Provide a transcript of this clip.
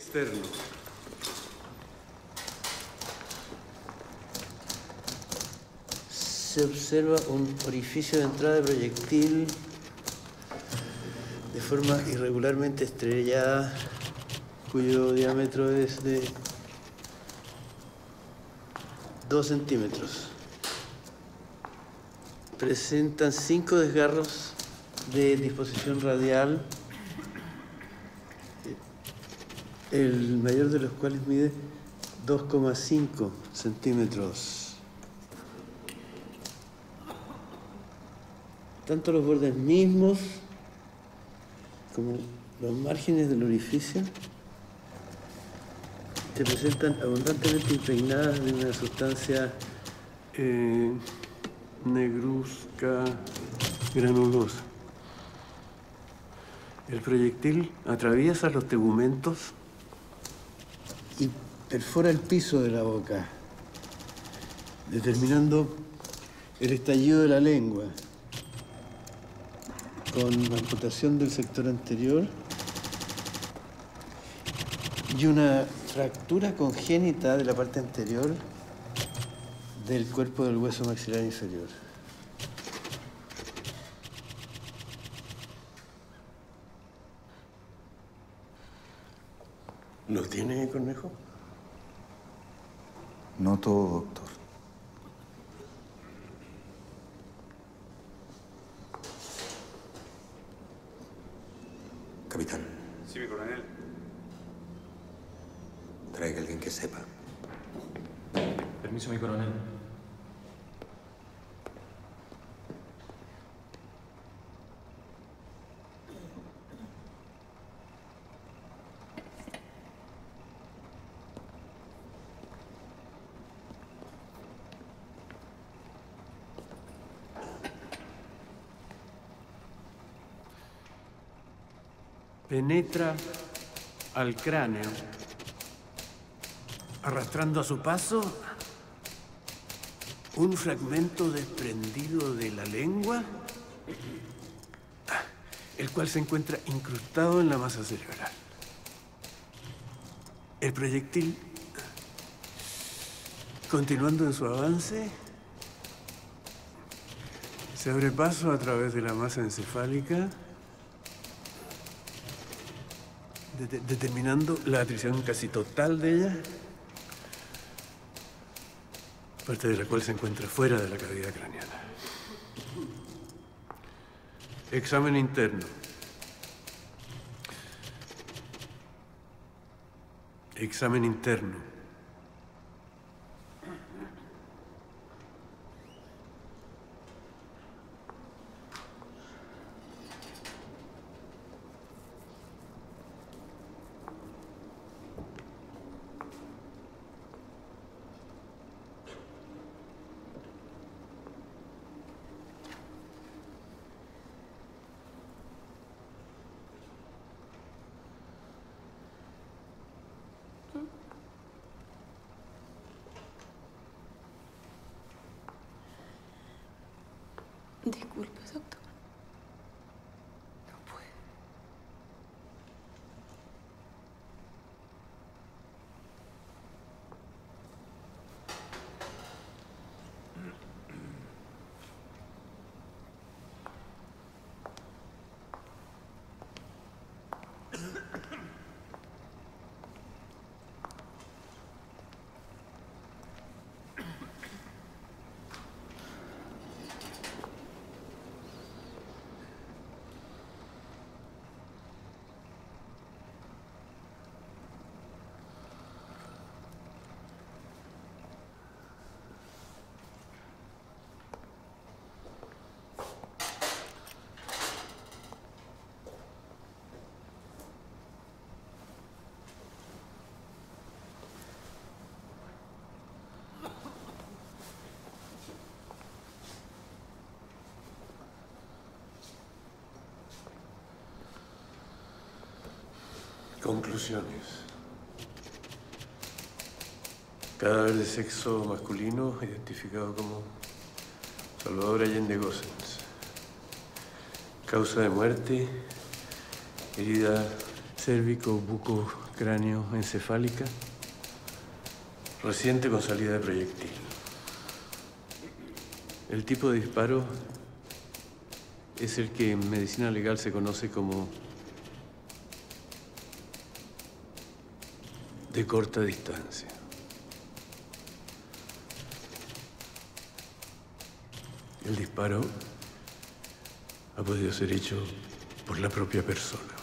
Externo. Se observa un orificio de entrada de proyectil de forma irregularmente estrellada, cuyo diámetro es de 2 centímetros. Presentan cinco desgarros de disposición radial, el mayor de los cuales mide 2,5 centímetros. Tanto los bordes mismos como los márgenes del orificio se presentan abundantemente impregnadas de una sustancia Eh, negruzca granulosa. El proyectil atraviesa los tegumentos y perfora el piso de la boca, determinando el estallido de la lengua, con amputación del sector anterior y una fractura congénita de la parte anterior del cuerpo del hueso maxilar inferior. ¿Lo tiene, Cornejo? No todo, doctor. Capitán, Sí, mi coronel. traiga a alguien que sepa. Permiso, mi coronel. Penetra al cráneo, arrastrando a su paso un fragmento desprendido de la lengua, el cual se encuentra incrustado en la masa cerebral. El proyectil, continuando en su avance, se abre paso a través de la masa encefálica de- determinando la atrición casi total de ella, parte de la cual se encuentra fuera de la cavidad craneana. Examen interno. Examen interno. Disculpe, doctor. Conclusiones. Cadáver de sexo masculino identificado como Salvador Allende Gossens. Causa de muerte, herida cérvico cráneo encefálica, reciente con salida de proyectil. El tipo de disparo es el que en medicina legal se conoce como de corta distancia. El disparo ha podido ser hecho por la propia persona.